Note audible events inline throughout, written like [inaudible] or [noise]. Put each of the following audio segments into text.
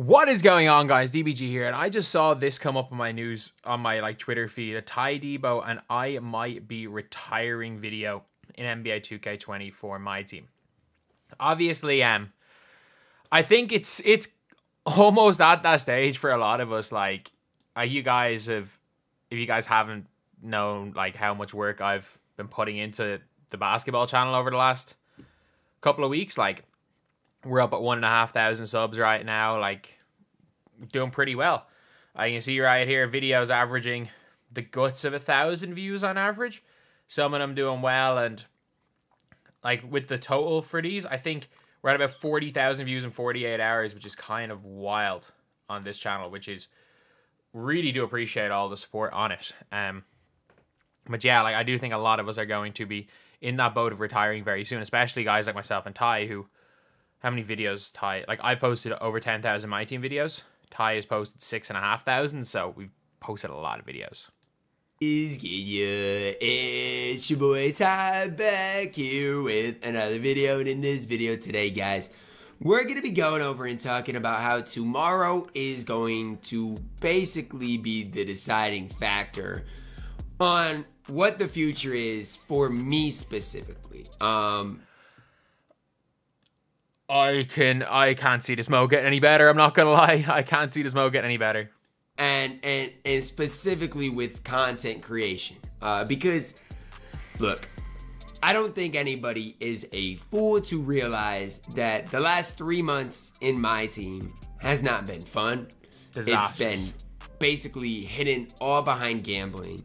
What is going on, guys? DBG here, and I just saw this come up on my news on my like Twitter feed. A Ty Debo and I might be retiring video in NBA 2K24 my team. Obviously, um, I think it's it's almost at that stage for a lot of us. Like, uh, you guys have, if you guys haven't known like how much work I've been putting into the basketball channel over the last couple of weeks, like we're up at one and a half thousand subs right now, like doing pretty well. Uh, can see right here, videos averaging the guts of a thousand views on average. Some of them doing well, and like with the total for these, I think we're at about forty thousand views in forty eight hours, which is kind of wild on this channel. Which is really do appreciate all the support on it. Um, but yeah, like I do think a lot of us are going to be in that boat of retiring very soon, especially guys like myself and Ty who how many videos Ty like I posted over ten thousand my team videos. Ty has posted six and a half thousand, so we've posted a lot of videos. Is it's your boy Ty back here with another video, and in this video today, guys, we're gonna be going over and talking about how tomorrow is going to basically be the deciding factor on what the future is for me specifically. Um, I can I can't see the smoke getting any better. I'm not gonna lie. [laughs] I can't see the smoke getting any better. And and and specifically with content creation. Uh because look, I don't think anybody is a fool to realize that the last three months in my team has not been fun. It's been basically hidden all behind gambling.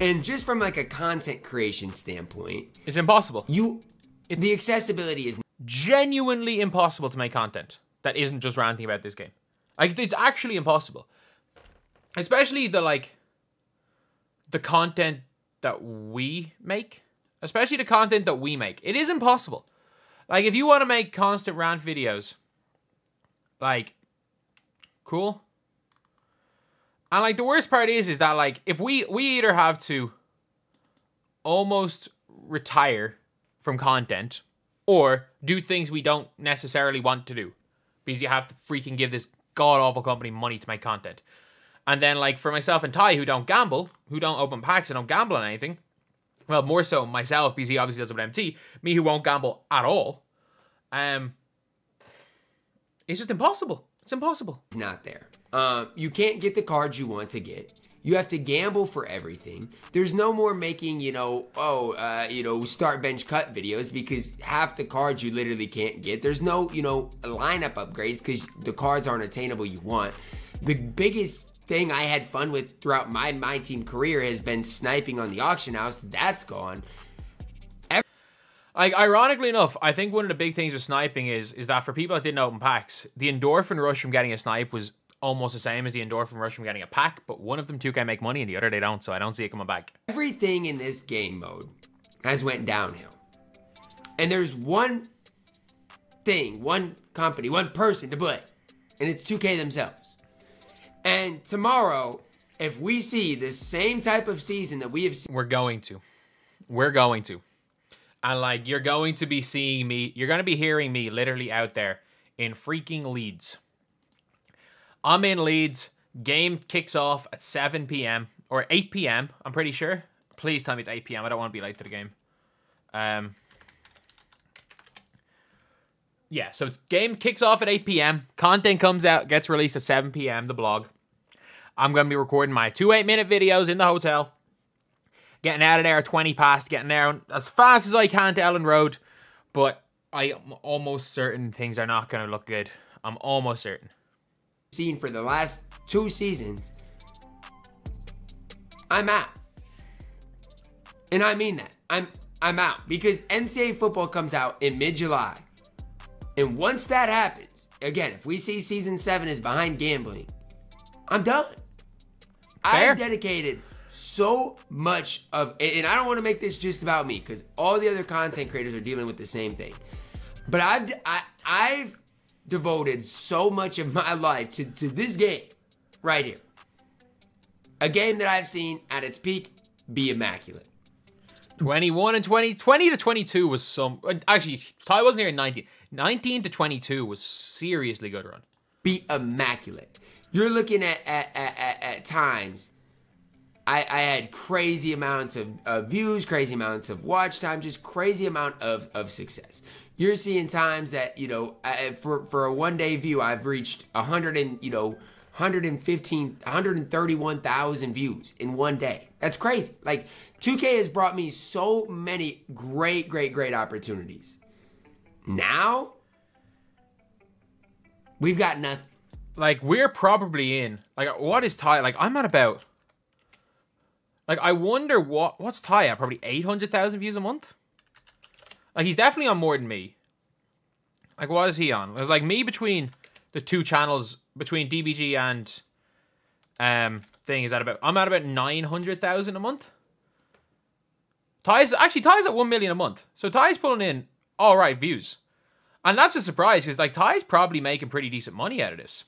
And just from like a content creation standpoint, it's impossible. You it's, the accessibility is genuinely impossible to make content that isn't just ranting about this game. Like it's actually impossible. Especially the like the content that we make, especially the content that we make. It is impossible. Like if you want to make constant rant videos, like cool. And like the worst part is is that like if we we either have to almost retire from content or do things we don't necessarily want to do because you have to freaking give this god awful company money to make content. And then, like, for myself and Ty, who don't gamble, who don't open packs and don't gamble on anything, well, more so myself, because he obviously does it with MT, me who won't gamble at all, um, it's just impossible. It's impossible. It's not there. Um, you can't get the cards you want to get. You have to gamble for everything. There's no more making, you know, oh, uh, you know, start bench cut videos because half the cards you literally can't get. There's no, you know, lineup upgrades because the cards aren't attainable you want. The biggest thing I had fun with throughout my my team career has been sniping on the auction house. That's gone. like ironically enough, I think one of the big things with sniping is is that for people that didn't open packs, the endorphin rush from getting a snipe was almost the same as the endorphin rush from getting a pack, but one of them two can make money and the other they don't, so I don't see it coming back. Everything in this game mode has went downhill. And there's one thing, one company, one person to blame, and it's 2K themselves. And tomorrow, if we see the same type of season that we have seen, we're going to. We're going to. And like you're going to be seeing me, you're going to be hearing me literally out there in freaking Leeds I'm in Leeds. Game kicks off at 7 p.m. or 8 p.m. I'm pretty sure. Please tell me it's 8 p.m. I don't want to be late to the game. Um, yeah, so it's game kicks off at 8 p.m. Content comes out, gets released at 7 p.m. The blog. I'm going to be recording my two eight minute videos in the hotel. Getting out of there at 20 past, getting there as fast as I can to Elland Road. But I'm almost certain things are not going to look good. I'm almost certain seen for the last two seasons, I'm out. And I mean that. I'm I'm out because NCAA football comes out in mid-July. And once that happens, again, if we see season 7 is behind gambling, I'm done. Fair. I've dedicated so much of and I don't want to make this just about me cuz all the other content creators are dealing with the same thing. But I've I, I've devoted so much of my life to, to this game right here. A game that I've seen at its peak be immaculate. 21 and 20, 20 to 22 was some. Actually, Ty wasn't here in 19. 19 to 22 was seriously good run. be immaculate. You're looking at at, at, at, at times. I, I had crazy amounts of, of views, crazy amounts of watch time, just crazy amount of, of success. You're seeing times that you know for for a one day view, I've reached a hundred and you know 115 131,000 views in one day. That's crazy. Like 2K has brought me so many great great great opportunities. Now we've got nothing. Like we're probably in. Like what is Ty? Like I'm at about. Like I wonder what what's Ty at? Probably eight hundred thousand views a month. Like he's definitely on more than me. Like what is he on? It's like me between the two channels between DBG and um thing is at about I'm at about nine hundred thousand a month. Ty's actually Ty's at one million a month. So Ty's pulling in all right views. And that's a surprise because like Ty's probably making pretty decent money out of this.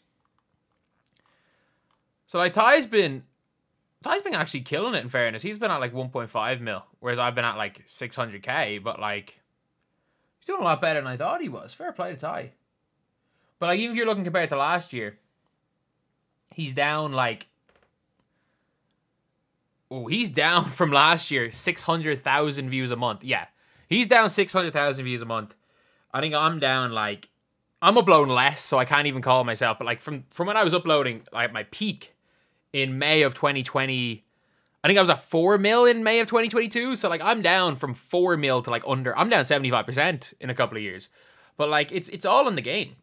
So like Ty's been Ty's been actually killing it in fairness. He's been at like 1.5 mil, whereas I've been at like 600k, but like he's doing a lot better than I thought he was. Fair play to Ty. But like even if you're looking compared to last year, he's down like Oh, he's down [laughs] from last year 600,000 views a month. Yeah. He's down 600,000 views a month. I think I'm down like I'm uploading less, so I can't even call myself, but like from from when I was uploading like my peak in May of 2020. I think I was at 4 mil in May of 2022. So like I'm down from 4 mil to like under I'm down 75% in a couple of years. But like it's it's all in the game.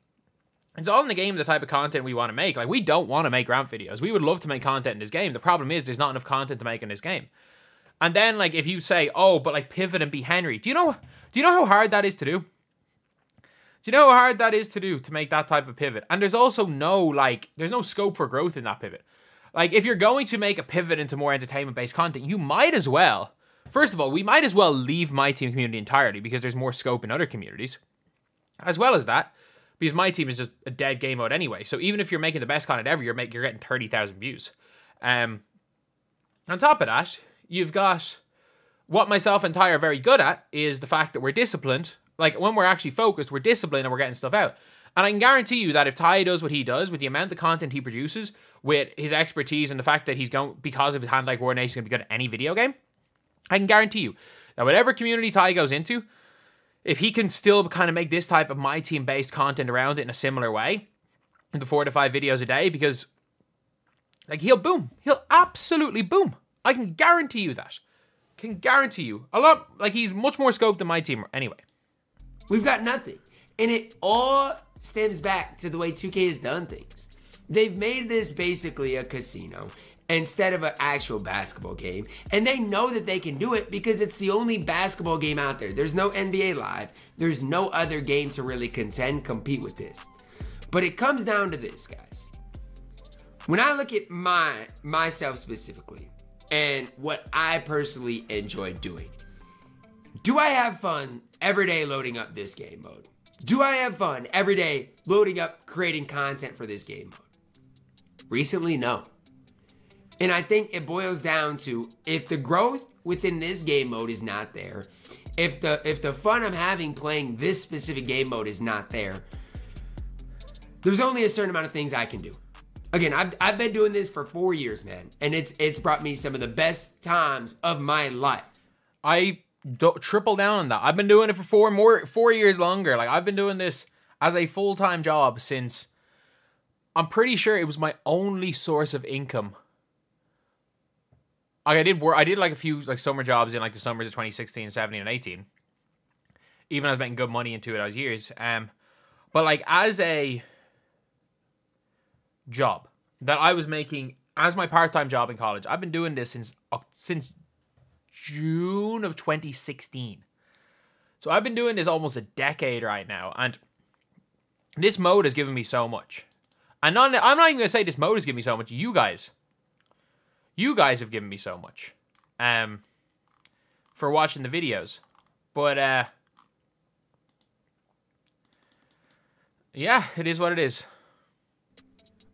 It's all in the game the type of content we want to make. Like we don't want to make ramp videos. We would love to make content in this game. The problem is there's not enough content to make in this game. And then like if you say, "Oh, but like pivot and be Henry." Do you know do you know how hard that is to do? Do you know how hard that is to do to make that type of pivot? And there's also no like there's no scope for growth in that pivot. Like, if you're going to make a pivot into more entertainment based content, you might as well. First of all, we might as well leave my team community entirely because there's more scope in other communities. As well as that, because my team is just a dead game mode anyway. So even if you're making the best content ever, you're making you're getting thirty thousand views. Um, on top of that, you've got what myself and Ty are very good at is the fact that we're disciplined. Like when we're actually focused, we're disciplined and we're getting stuff out. And I can guarantee you that if Ty does what he does with the amount of content he produces, with his expertise and the fact that he's going because of his hand-eye coordination he's going to be good at any video game, I can guarantee you that whatever community Ty goes into, if he can still kind of make this type of my team based content around it in a similar way, the four to five videos a day, because like he'll boom, he'll absolutely boom. I can guarantee you that. Can guarantee you a lot. Like he's much more scope than my team anyway. We've got nothing, and it all stems back to the way 2K has done things. They've made this basically a casino instead of an actual basketball game. And they know that they can do it because it's the only basketball game out there. There's no NBA Live, there's no other game to really contend, compete with this. But it comes down to this, guys. When I look at my myself specifically and what I personally enjoy doing, do I have fun every day loading up this game mode? Do I have fun every day loading up creating content for this game mode? Recently, no. And I think it boils down to if the growth within this game mode is not there, if the if the fun I'm having playing this specific game mode is not there, there's only a certain amount of things I can do. Again, I've, I've been doing this for four years, man, and it's it's brought me some of the best times of my life. I do- triple down on that. I've been doing it for four more four years longer. Like I've been doing this as a full time job since I'm pretty sure it was my only source of income. Like I did work, I did like a few like summer jobs in like the summers of 2016, 17, and 18. Even I was making good money into it those years. Um, but like as a job that I was making as my part time job in college, I've been doing this since since June of 2016. So I've been doing this almost a decade right now, and this mode has given me so much. And not, I'm not even gonna say this mode has given me so much. You guys, you guys have given me so much, um, for watching the videos. But uh, yeah, it is what it is.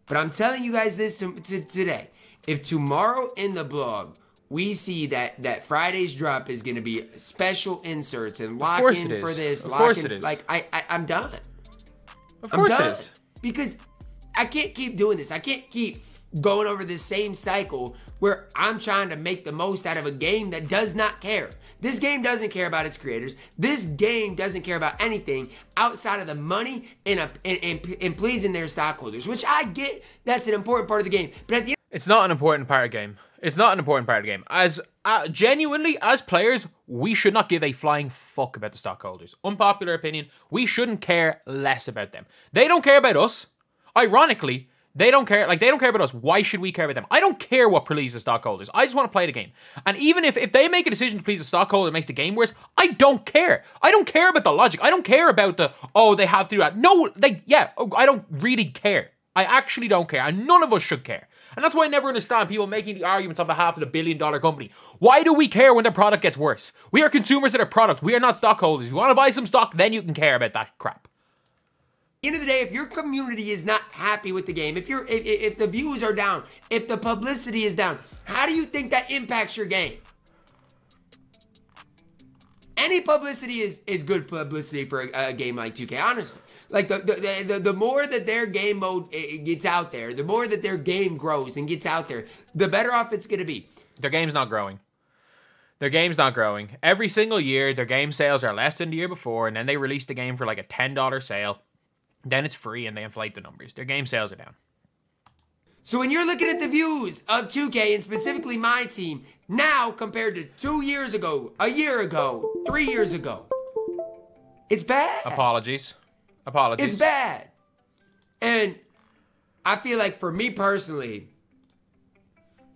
But I'm telling you guys this to, to, today. If tomorrow in the blog we see that that Friday's drop is going to be special inserts and lock in for this, of lock course in, it is. like I, I I'm done. Of I'm course done. it is. Because I can't keep doing this. I can't keep going over the same cycle where I'm trying to make the most out of a game that does not care. This game doesn't care about its creators. This game doesn't care about anything outside of the money and, a, and, and, and pleasing their stockholders, which I get that's an important part of the game. But at the end It's not an important part of the game. It's not an important part of the game. As uh, genuinely, as players, we should not give a flying fuck about the stockholders. Unpopular opinion, we shouldn't care less about them. They don't care about us. Ironically, they don't care. Like they don't care about us. Why should we care about them? I don't care what pleases the stockholders. I just want to play the game. And even if if they make a decision to please the stockholder that makes the game worse, I don't care. I don't care about the logic. I don't care about the oh they have to do that. No, like yeah, oh, I don't really care. I actually don't care, and none of us should care. And that's why I never understand people making the arguments on behalf of the billion dollar company. Why do we care when their product gets worse? We are consumers of their product. We are not stockholders. If you want to buy some stock, then you can care about that crap. End of the day, if your community is not happy with the game, if you're if, if the views are down, if the publicity is down, how do you think that impacts your game? Any publicity is is good publicity for a, a game like 2K, honestly. Like the the, the the more that their game mode eh, gets out there, the more that their game grows and gets out there, the better off it's gonna be. Their game's not growing. Their game's not growing. Every single year, their game sales are less than the year before, and then they release the game for like a $10 sale. Then it's free and they inflate the numbers. Their game sales are down. So when you're looking at the views of 2K and specifically my team now compared to two years ago, a year ago, three years ago, it's bad. Apologies. Apologies. It's bad. And I feel like for me personally,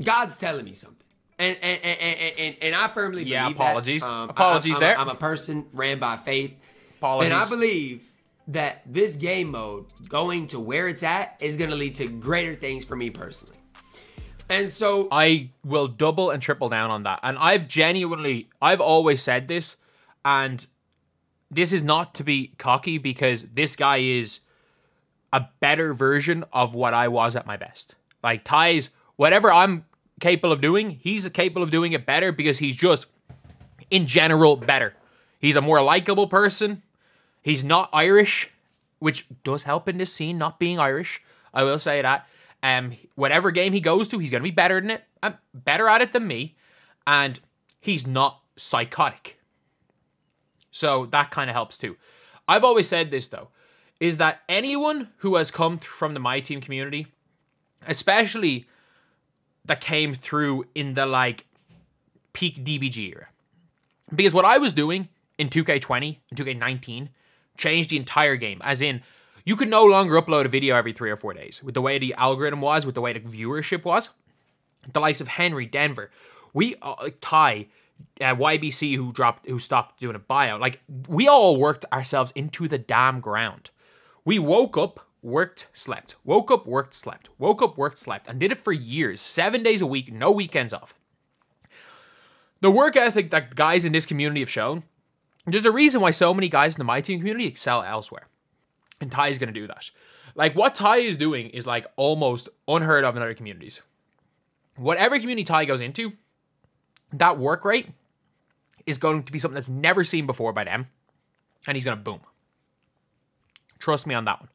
God's telling me something. And and, and, and, and, I firmly Yeah, believe apologies. That. Um, Apologies I'm, there. I'm a person ran by faith. Apologies. And I believe that this game mode going to where it's at is going to lead to greater things for me personally. And so I will double and triple down on that. And I've genuinely, I've always said this, and this is not to be cocky because this guy is a better version of what I was at my best. Like Ty's, whatever I'm capable of doing, he's capable of doing it better because he's just, in general, better. He's a more likable person. He's not Irish, which does help in this scene, not being Irish. I will say that. Um, whatever game he goes to, he's going to be better than it. I'm better at it than me. And he's not psychotic. So that kind of helps too. I've always said this though, is that anyone who has come from the My Team community, especially that came through in the like peak DBG era, because what I was doing in 2K20 and 2K19 changed the entire game. As in, you could no longer upload a video every three or four days with the way the algorithm was, with the way the viewership was. The likes of Henry, Denver, we uh, Ty, uh, YBC who dropped, who stopped doing a buyout. Like we all worked ourselves into the damn ground. We woke up, worked, slept, woke up, worked, slept, woke up, worked, slept, and did it for years, seven days a week, no weekends off. The work ethic that guys in this community have shown there's a reason why so many guys in the My Team community excel elsewhere. And Ty is going to do that. Like what Ty is doing is like almost unheard of in other communities. Whatever community Ty goes into, that work rate is going to be something that's never seen before by them. And he's going to boom. Trust me on that one.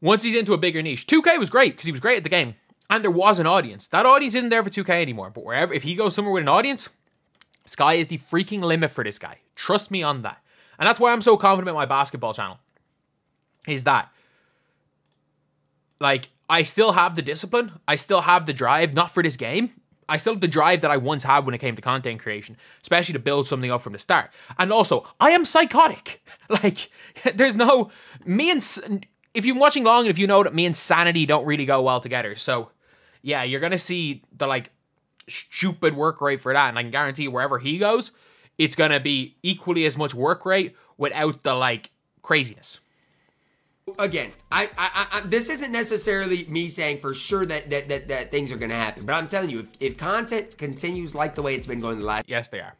Once he's into a bigger niche, 2K was great because he was great at the game. And there was an audience. That audience isn't there for 2K anymore. But wherever, if he goes somewhere with an audience, sky is the freaking limit for this guy. Trust me on that. And that's why I'm so confident about my basketball channel. Is that like I still have the discipline, I still have the drive, not for this game. I still have the drive that I once had when it came to content creation, especially to build something up from the start. And also, I am psychotic. [laughs] Like, [laughs] there's no me and if you're watching long and if you know that me and sanity don't really go well together. So, yeah, you're gonna see the like stupid work rate for that, and I can guarantee wherever he goes, it's gonna be equally as much work rate without the like craziness. again, I, I, I, this isn't necessarily me saying for sure that that that, that things are going to happen, but I'm telling you, if, if content continues like the way it's been going the last Yes, they are.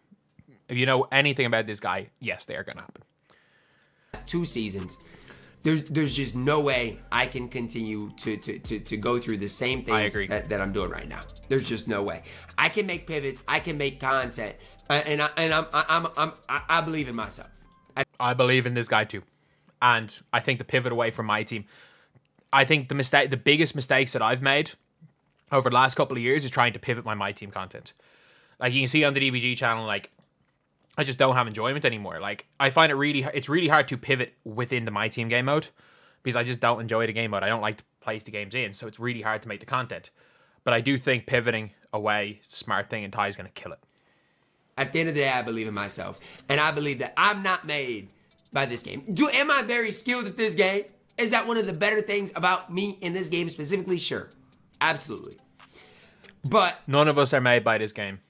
If you know anything about this guy, yes, they are gonna happen. two seasons, there's there's just no way I can continue to to to, to go through the same things that, that I'm doing right now. There's just no way. I can make pivots. I can make content, and I and I'm I'm I'm, I'm believe in myself. I believe in this guy too. And I think the pivot away from my team, I think the mistake, the biggest mistakes that I've made over the last couple of years is trying to pivot my my team content. Like you can see on the DBG channel, like I just don't have enjoyment anymore. Like I find it really, it's really hard to pivot within the my team game mode because I just don't enjoy the game mode. I don't like to place the games in, so it's really hard to make the content. But I do think pivoting away, smart thing, and Ty is going to kill it. At the end of the day, I believe in myself, and I believe that I'm not made by this game. Do am I very skilled at this game? Is that one of the better things about me in this game specifically? Sure, absolutely. But none of us are made by this game.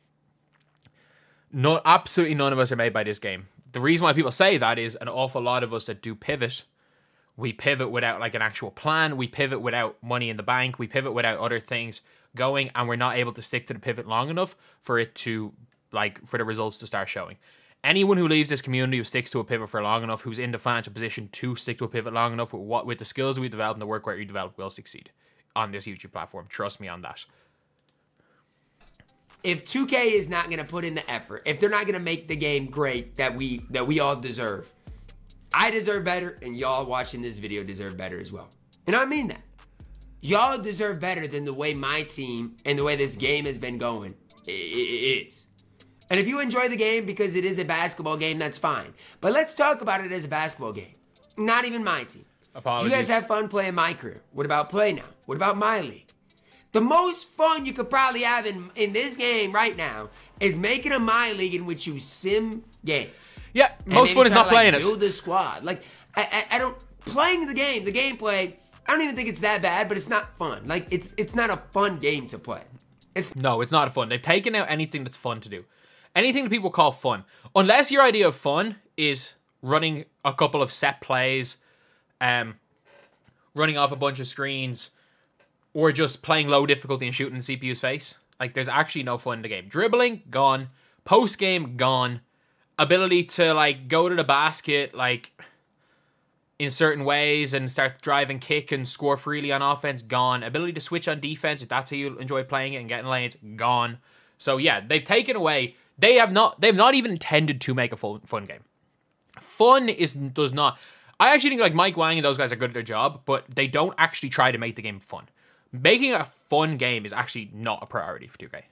No, absolutely none of us are made by this game. The reason why people say that is an awful lot of us that do pivot, we pivot without like an actual plan. We pivot without money in the bank. We pivot without other things going, and we're not able to stick to the pivot long enough for it to like for the results to start showing. Anyone who leaves this community who sticks to a pivot for long enough, who's in the financial position to stick to a pivot long enough with what with the skills we develop and the work rate we develop, will succeed on this YouTube platform. Trust me on that if 2K is not going to put in the effort, if they're not going to make the game great that we that we all deserve, I deserve better and y'all watching this video deserve better as well. And I mean that. Y'all deserve better than the way my team and the way this game has been going is. And if you enjoy the game because it is a basketball game, that's fine. But let's talk about it as a basketball game. Not even my team. Apologies. you guys have fun playing my career? What about play now? What about my league? The most fun you could probably have in, in this game right now is making a my league in which you sim games. Yeah, most fun is not to, playing like, it. Build a squad. Like I, I, I don't playing the game, the gameplay. I don't even think it's that bad, but it's not fun. Like it's it's not a fun game to play. It's no, it's not fun. They've taken out anything that's fun to do, anything that people call fun. Unless your idea of fun is running a couple of set plays, um, running off a bunch of screens, or just playing low difficulty and shooting the CPU's face. Like there's actually no fun in the game. Dribbling gone, post game gone, ability to like go to the basket like in certain ways and start driving kick and score freely on offense gone. Ability to switch on defense if that's how you enjoy playing it and getting lanes gone. So yeah, they've taken away. They have not. They've not even intended to make a full fun game. Fun is does not. I actually think like Mike Wang and those guys are good at their job, but they don't actually try to make the game fun making a fun game is actually not a priority for 2K.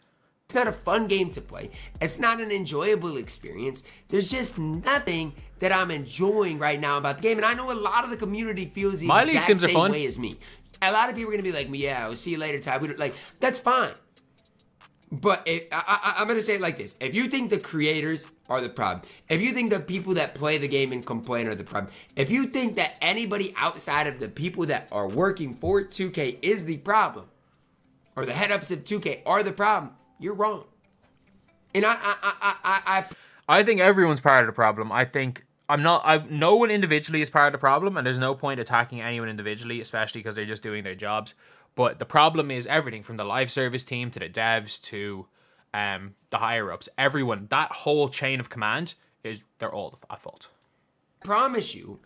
It's not a fun game to play. It's not an enjoyable experience. There's just nothing that I'm enjoying right now about the game. And I know a lot of the community feels the My exact same way as me. A lot of people are gonna be like, "Yeah, we'll see you later, Ty." We like that's fine. But if, I, I, I'm gonna say it like this: If you think the creators are the problem, if you think the people that play the game and complain are the problem, if you think that anybody outside of the people that are working for 2K is the problem, or the head ups of 2K are the problem, you're wrong. And I, I, I, I, I, I think everyone's part of the problem. I think I'm not. I no one individually is part of the problem, and there's no point attacking anyone individually, especially because they're just doing their jobs. But the problem is everything from the live service team to the devs to um, the higher ups, everyone, that whole chain of command is they're all at fault. I promise you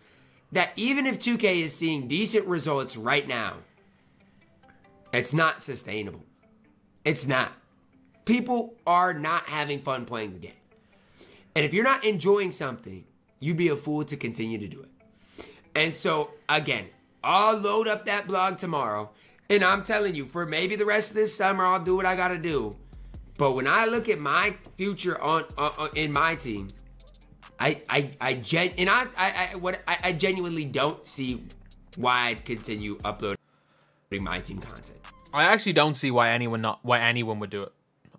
that even if 2K is seeing decent results right now, it's not sustainable. It's not. People are not having fun playing the game. And if you're not enjoying something, you'd be a fool to continue to do it. And so, again, I'll load up that blog tomorrow and I'm telling you, for maybe the rest of this summer, I'll do what I gotta do. But when I look at my future on uh, in my team, I I I gen and I I, I what I, I genuinely don't see why I'd continue uploading my team content. I actually don't see why anyone not why anyone would do it.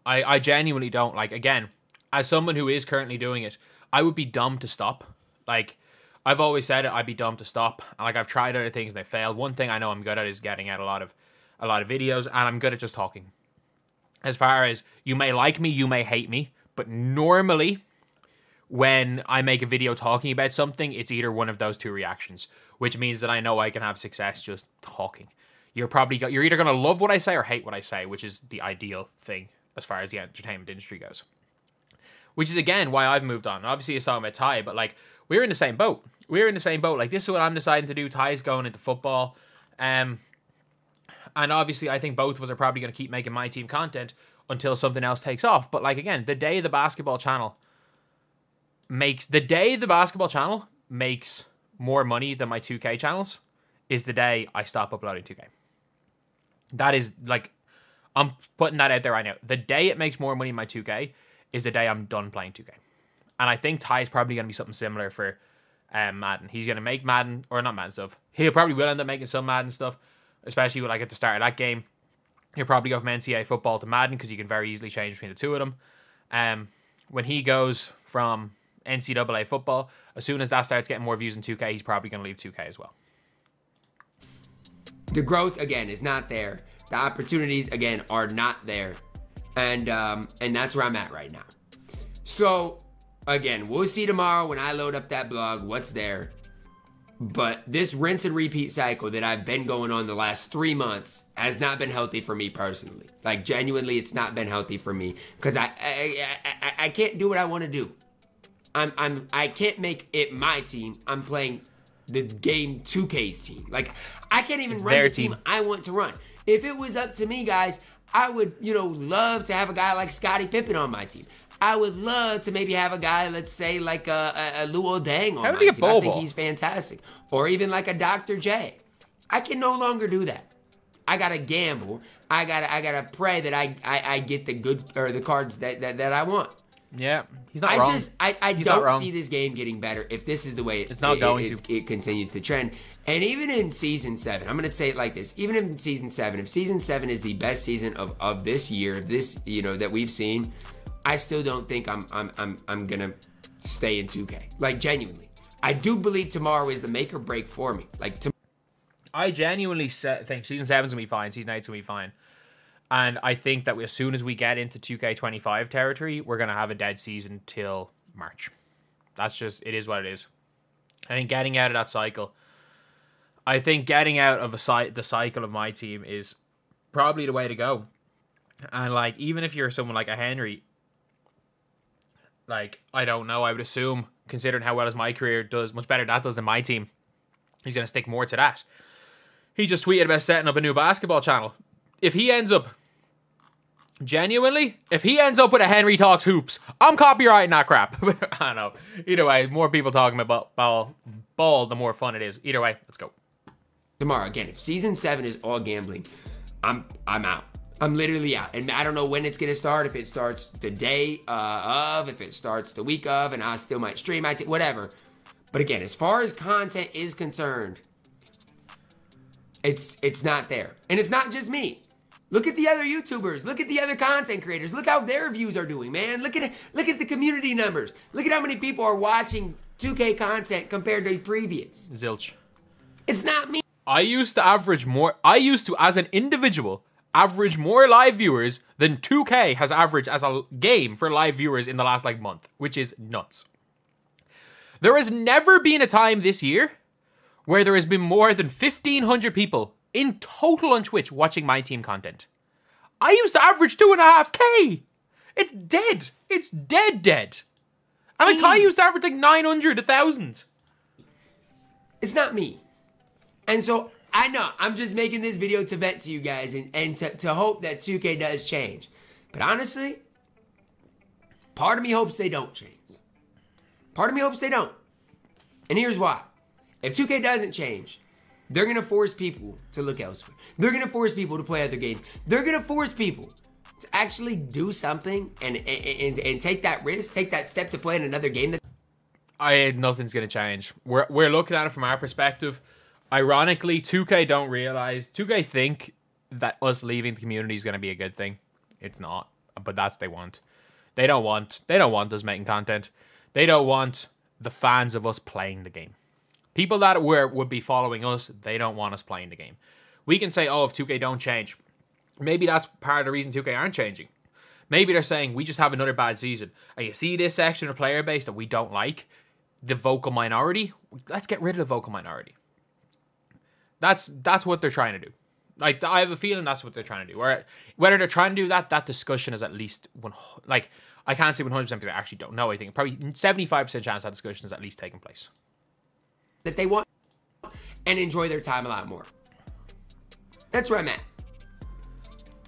I I genuinely don't. Like again, as someone who is currently doing it, I would be dumb to stop. Like I've always said it, I'd be dumb to stop. Like I've tried other things and they failed. One thing I know I'm good at is getting out a lot of a lot of videos, and I'm good at just talking. As far as you may like me, you may hate me, but normally when I make a video talking about something, it's either one of those two reactions, which means that I know I can have success just talking. You're probably you're either gonna love what I say or hate what I say, which is the ideal thing as far as the entertainment industry goes. Which is again why I've moved on. Obviously, it's talking about Ty, but like we're in the same boat. We're in the same boat. Like this is what I'm deciding to do. Ty's going into football. Um, and obviously, I think both of us are probably going to keep making my team content until something else takes off. But like again, the day the basketball channel makes the day the basketball channel makes more money than my 2K channels is the day I stop uploading 2K. That is like, I'm putting that out there right now. The day it makes more money in my 2K is the day I'm done playing 2K. And I think Ty is probably going to be something similar for um, Madden. He's going to make Madden, or not Madden stuff. He'll probably will end up making some Madden stuff, especially like at the start of that game. He'll probably go from NCAA football to Madden because you can very easily change between the two of them. Um, when he goes from NCAA football, as soon as that starts getting more views in 2K, he's probably going to leave 2K as well. The growth again is not there. The opportunities again are not there, and um, and that's where I'm at right now. So again, we'll see tomorrow when I load up that blog what's there. But this rinse and repeat cycle that I've been going on the last three months has not been healthy for me personally. Like genuinely, it's not been healthy for me because I I, I I can't do what I want to do. I'm I'm I can't make it my team. I'm playing the game 2K's team. Like I can't even It's run the team. team. I want to run. If it was up to me, guys, I would you know love to have a guy like Scottie Pippen on my team. I would love to maybe have a guy, let's say like a, a, a Luol Deng on How my team. I think he's fantastic. Or even like a Dr. J. I can no longer do that. I gotta gamble. I gotta I gotta pray that I I, I get the good or the cards that, that, that I want. Yeah, he's not I wrong. just I, I He's don't see this game getting better if this is the way it, It's not it, going it, to. it continues to trend. And even in season seven, I'm gonna say it like this: even in season seven, if season seven is the best season of, of this year, of this you know that we've seen, I still don't think I'm I'm I'm I'm gonna stay in 2K. Like genuinely, I do believe tomorrow is the make or break for me. Like to, I genuinely think season seven's gonna be fine. Season eight's gonna be fine. And I think that we, as soon as we get into 2K25 territory, we're gonna have a dead season till March. That's just it is what it is. I think getting out of that cycle. I think getting out of a the cycle of my team is probably the way to go. And like even if you're someone like a Henry, like I don't know, I would assume considering how well as my career does, much better that does than my team, he's gonna stick more to that. He just tweeted about setting up a new basketball channel. If he ends up genuinely, if he ends up with a Henry Talks Hoops, I'm copywriting that crap. [laughs] I don't know. Either way, more people talking about ball, ball, the more fun it is. Either way, let's go. tomorrow again, if season seven is all gambling, I'm I'm out. I'm literally out, and I don't know when it's gonna start. If it starts the day uh, of, if it starts the week of, and I still might stream, I t- whatever. But again, as far as content is concerned, it's it's not there, and it's not just me. Look at the other YouTubers. Look at the other content creators. Look how their views are doing, man. Look at look at the community numbers. Look at how many people are watching 2K content compared to previous. Zilch. It's not me. I used to average more. I used to, as an individual, average more live viewers than 2K has averaged as a game for live viewers in the last like month, which is nuts. There has never been a time this year where there has been more than 1,500 people in total on Twitch watching my team content. I used to average two and a half K. It's dead. It's dead, dead. And like I used to average like 900, 1,000. It's not me. And so I know I'm just making this video to vent to you guys and, and to, to hope that 2K does change. But honestly, part of me hopes they don't change. Part of me hopes they don't. And here's why. If 2K doesn't change, they're going to force people to look elsewhere. They're going to force people to play other games. They're going to force people to actually do something and, and, and, and take that risk, take that step to play in another game that I nothing's gonna change. We're we're looking at it from our perspective. Ironically, 2K don't realize 2K think that us leaving the community is gonna be a good thing. It's not, but that's they want. They don't want they don't want us making content. They don't want the fans of us playing the game. People that were would be following us, they don't want us playing the game. We can say, oh, if 2K don't change, maybe that's part of the reason 2K aren't changing. Maybe they're saying we just have another bad season. And you see this section of player base that we don't like, the vocal minority. Let's get rid of the vocal minority. That's that's what they're trying to do. Like I have a feeling that's what they're trying to do. Where whether they're trying to do that, that discussion is at least one. Like I can't say one hundred percent because I actually don't know. I think probably seventy five percent chance that discussion is at least taking place. that they want and enjoy their time a lot more. That's where I'm at.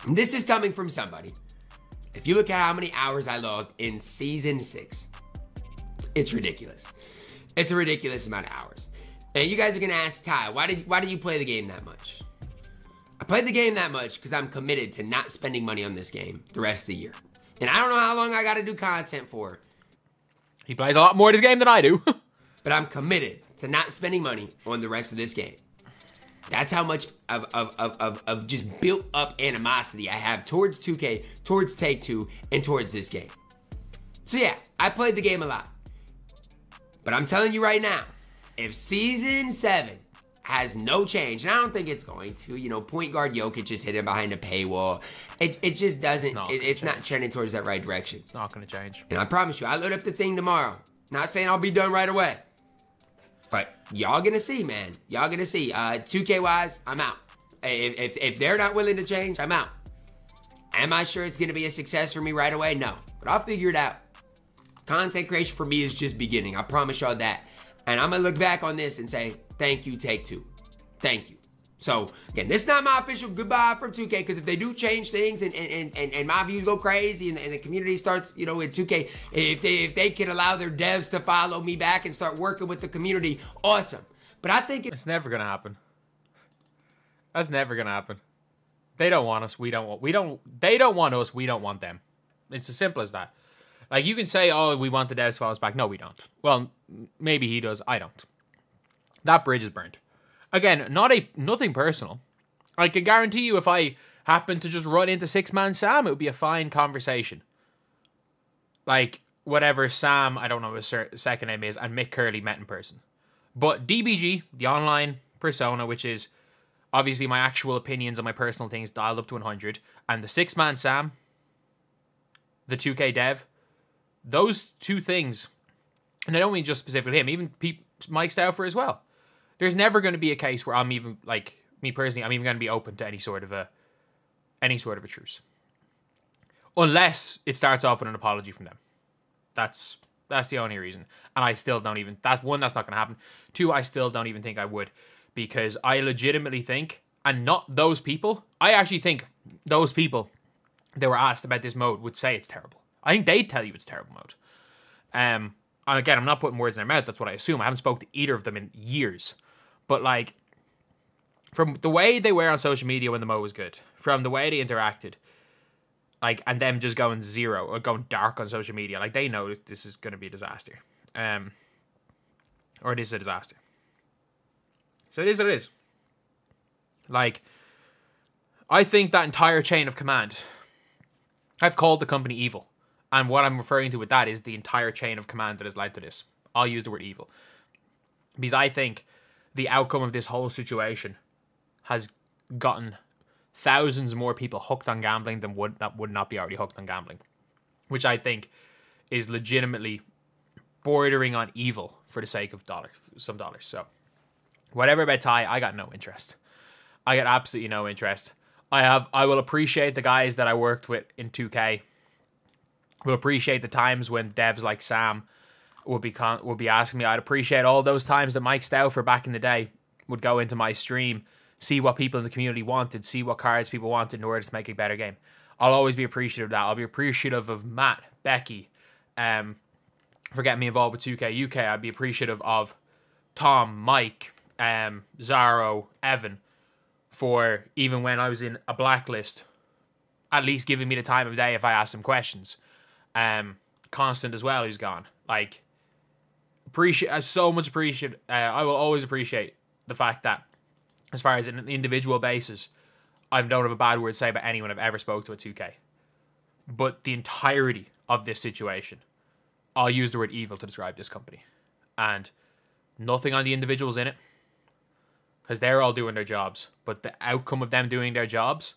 This is coming from somebody. If you look at how many hours I logged in season six, it's ridiculous. It's a ridiculous amount of hours. And you guys are gonna ask Ty, why did why did you play the game that much? I played the game that much because I'm committed to not spending money on this game the rest of the year. And I don't know how long I gotta do content for, He plays a lot more of this game than I do. [laughs] but I'm committed to not spending money on the rest of this game. That's how much of, of, of, of, of just built up animosity I have towards 2K, towards Take Two, and towards this game. So yeah, I played the game a lot. But I'm telling you right now, if season seven has no change, and I don't think it's going to, you know, point guard Jokic is hidden behind a paywall. It, it just doesn't, not it- it's not trending towards that right direction. it's not going to change. And I promise you, I load up the thing tomorrow. Not saying I'll be done right away. But y'all gonna see, man. Y'all gonna see. Uh 2K wise, I'm out. If, if, if they're not willing to change, I'm out. Am I sure it's gonna be a success for me right away? No. But I'll figure it out. Content creation for me is just beginning. I promise y'all that. And I'm gonna look back on this and say, thank you, take two. Thank you. So again, this is not my official goodbye from 2K because if they do change things and and, and, and my views go crazy and, and the community starts, you know, in 2K, if they if they can allow their devs to follow me back and start working with the community, awesome. But I think it's It's never to happen. That's never to happen. They don't want us. We don't want. We don't. They don't want us. We don't want them. It's as simple as that. Like you can say, "Oh, we want the devs files back." No, we don't. Well, maybe he does. I don't. That bridge is burned. Again, not a nothing personal. I can guarantee you, if I happened to just run into Six Man Sam, it would be a fine conversation. Like whatever Sam, I don't know what his second name is, and Mick Curley met in person. But DBG, the online persona, which is obviously my actual opinions and my personal things dialed up to 100, and the Six Man Sam, the 2K dev, those two things, and I don't mean just specifically him, even Pete, Mike Stauffer as well. There's never going to be a case where I'm even like me personally, I'm even going to be open to any sort of a any sort of a truce, unless it starts off with an apology from them. That's that's the only reason, and I still don't even. That's one. That's not going to happen. Two. I still don't even think I would, because I legitimately think, and not those people. I actually think those people that were asked about this mode would say it's terrible. I think they'd tell you it's terrible mode. Um, and again, I'm not putting words in their mouth. That's what I assume. I haven't spoke to either of them in years, but like from the way they were on social media when the mode was good, from the way they interacted, like and them just going zero or going dark on social media, like they know this is going to be a disaster, um, or it is a disaster. So it is what it is. Like, I think that entire chain of command. I've called the company evil. And what I'm referring to with that is the entire chain of command that has led to this. I'll use the word evil. Because I think the outcome of this whole situation has gotten thousands more people hooked on gambling than would that would not be already hooked on gambling. Which I think is legitimately bordering on evil for the sake of dollars some dollars. So whatever about Ty, I got no interest. I got absolutely no interest. I have I will appreciate the guys that I worked with in 2K. Will appreciate the times when devs like Sam would be con- would be asking me. I'd appreciate all those times that Mike Stauffer back in the day would go into my stream, see what people in the community wanted, see what cards people wanted in order to make a better game. I'll always be appreciative of that. I'll be appreciative of Matt, Becky, um, for getting me involved with 2K UK. I'd be appreciative of Tom, Mike, um, Zaro, Evan, for even when I was in a blacklist, at least giving me the time of day if I asked them questions. Um, Constant as well, who's gone. Like, appreciate, I so much appreciate. Uh, I will always appreciate the fact that, as far as an individual basis, I don't have a bad word to say about anyone I've ever spoke to at 2K. But the entirety of this situation, I'll use the word evil to describe this company, and nothing on the individuals in it because they're all doing their jobs. But the outcome of them doing their jobs,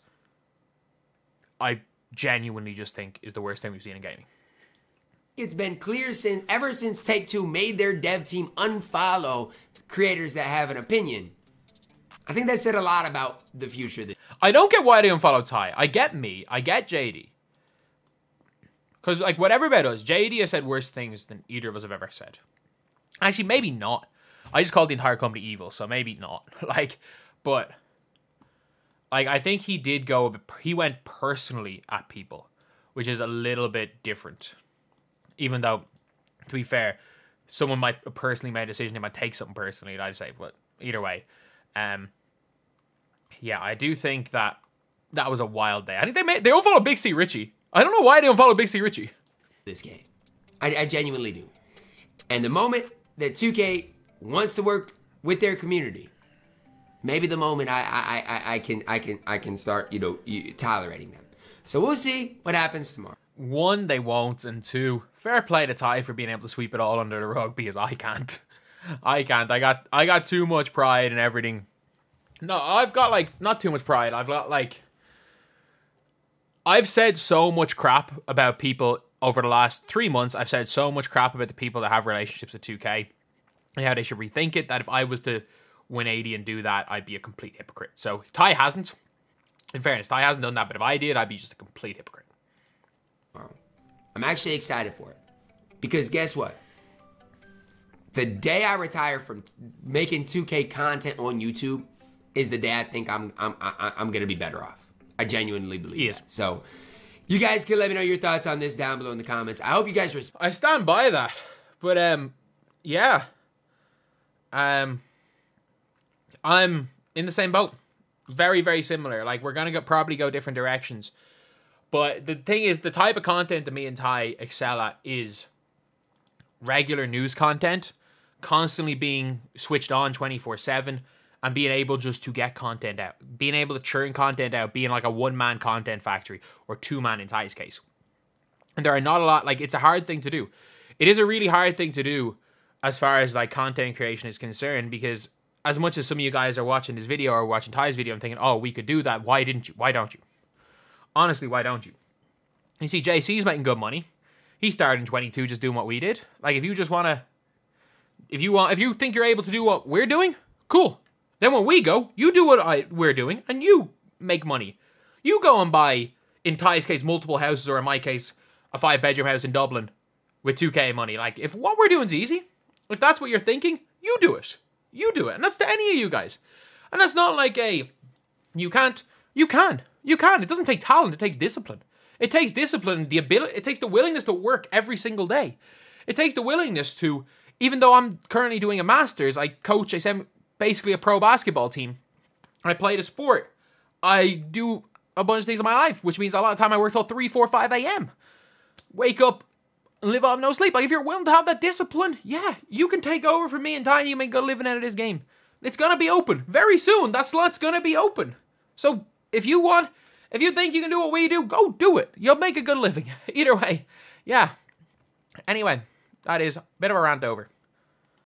I genuinely just think is the worst thing we've seen in gaming. it's been clear since ever since Take Two made their dev team unfollow creators that have an opinion. I think that said a lot about the future. I don't get why they unfollow Ty. I get me. I get JD. Because, like, whatever about us, JD has said worse things than either of us have ever said. Actually, maybe not. I just called the entire company evil, so maybe not. [laughs] like, but, like, I think he did go, he went personally at people, which is a little bit different. Even though, to be fair, someone might personally make a decision, they might take something personally, I'd say. But either way, um, yeah, I do think that that was a wild day. I think they made they don't follow Big C Richie. I don't know why they don't follow Big C Richie. This game, I, I genuinely do. And the moment that 2K wants to work with their community, maybe the moment I I, I, I can I can I can start you know tolerating them. So we'll see what happens tomorrow. One, they won't, and two, fair play to Ty for being able to sweep it all under the rug because I can't. [laughs] I can't. I got I got too much pride and everything. No, I've got like not too much pride. I've got like I've said so much crap about people over the last three months. I've said so much crap about the people that have relationships with 2K and how they should rethink it. That if I was to win 80 and do that, I'd be a complete hypocrite. So Ty hasn't. In fairness, Ty hasn't done that, but if I did, I'd be just a complete hypocrite. Wow. I'm actually excited for it. Because guess what? The day I retire from making 2K content on YouTube is the day I think I'm I'm I'm, I'm gonna be better off. I genuinely believe Yes. that. So you guys can let me know your thoughts on this down below in the comments. I hope you guys respect. I stand by that. But um yeah. Um I'm in the same boat. Very, very similar. Like we're gonna go probably go different directions. But the thing is the type of content that me and Ty excel at is regular news content, constantly being switched on 24-7 and being able just to get content out. Being able to churn content out, being like a one-man content factory or two-man in Ty's case. And there are not a lot like it's a hard thing to do. It is a really hard thing to do as far as like content creation is concerned because as much as some of you guys are watching this video or watching Ty's video I'm thinking, "Oh, we could do that. Why didn't you? Why don't you?" Honestly, why don't you? You see, JC's making good money. He started in 22 just doing what we did. Like if you just want to if you want if you think you're able to do what we're doing, cool. Then when we go, you do what I we're doing and you make money. You go and buy in Ty's case multiple houses or in my case a five bedroom house in Dublin with 2k money. Like if what we're doing is easy, if that's what you're thinking, you do it. You do it. And that's to any of you guys. And that's not like a you can't you can. You can. It doesn't take talent, it takes discipline. It takes discipline, the ability it takes the willingness to work every single day. It takes the willingness to even though I'm currently doing a masters, I coach I said basically a pro basketball team. I play the sport. I do a bunch of things in my life, which means a lot of time I work till 3, 4, 5 a.m. Wake up live off no sleep. Like if you're willing to have that discipline, yeah, you can take over from me and Tiny and make a living out of this game. It's gonna be open very soon. That slot's gonna be open. So if you want, if you think you can do what we do, go do it. You'll make a good living. [laughs] Either way, yeah. Anyway, that is a bit of a rant over.